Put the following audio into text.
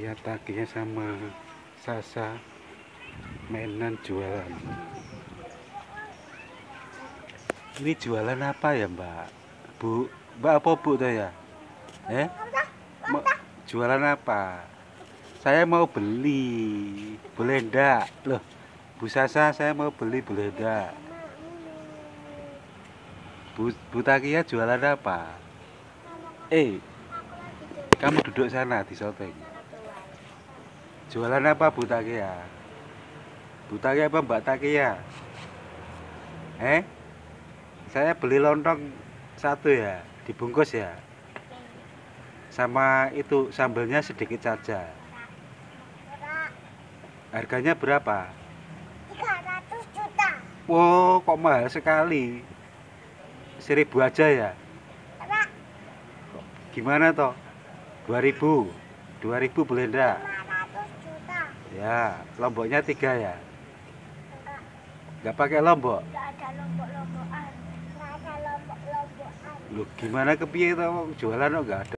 lihat takinya sama Sasa mainan jualan. Ini jualan apa ya mbak? Bu mbak apa bu tuh ya? Eh? Mau jualan apa? Saya mau beli. Boleh ndak? Loh Bu Sasa saya mau beli boleh ndak? Bu, Bu Takia jualan apa? Eh kamu duduk sana di soteng jualan apa Bu Takia Bu Takia apa Mbak Takia eh? Saya beli lontong satu ya dibungkus ya? Sama itu sambelnya sedikit saja. Harganya berapa? 300 juta. wow kok mahal sekali. Seribu aja ya? Gimana toh? 2000 2000 boleh enggak? 500 juta. Ya lomboknya tiga ya Enggak, nggak pakai lombok enggak ada lombok-lombokan. Enggak ada lombok-lombokan. Loh, gimana kepiye toh jualan kok nggak ada